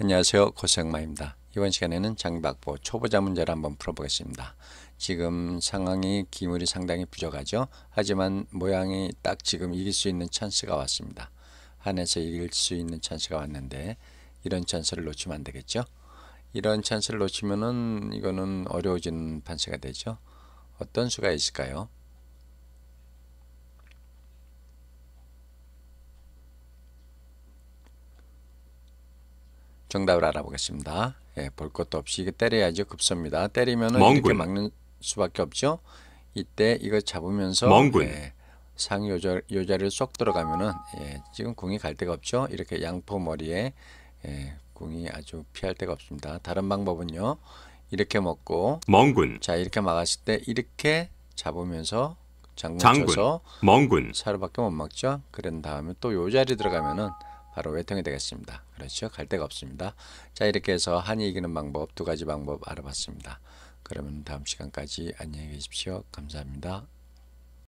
안녕하세요 고생마입니다. 이번 시간에는 장박보 초보자 문제를 한번 풀어보겠습니다. 지금 상황이 기물이 상당히 부족하죠. 하지만 모양이 딱 지금 이길 수 있는 찬스가 왔습니다. 한에서 이길 수 있는 찬스가 왔는데 이런 찬스를 놓치면 안 되겠죠. 이런 찬스를 놓치면은 이거는 어려워지는 판세가 되죠. 어떤 수가 있을까요? 정답을 알아보겠습니다. 예, 볼 것도 없이 이게 때려야죠. 급소입니다. 때리면은 멍군. 이렇게 막는 수밖에 없죠. 이때 이거 잡으면서 멍군. 예, 상 요자, 요자를 쏙 들어가면은 예, 지금 공이 갈 데가 없죠. 이렇게 양포 머리에 예, 공이 아주 피할 데가 없습니다. 다른 방법은요. 이렇게 먹고 멍군, 자 이렇게 막았을 때 이렇게 잡으면서 장군, 장군. 쳐서 멍군, 사료밖에 못 먹죠. 그런 다음에 또 요 자리 들어가면은 바로 외통이 되겠습니다. 그렇죠. 갈 데가 없습니다. 자 이렇게 해서 한이 이기는 방법 두 가지 방법 알아봤습니다. 그러면 다음 시간까지 안녕히 계십시오. 감사합니다.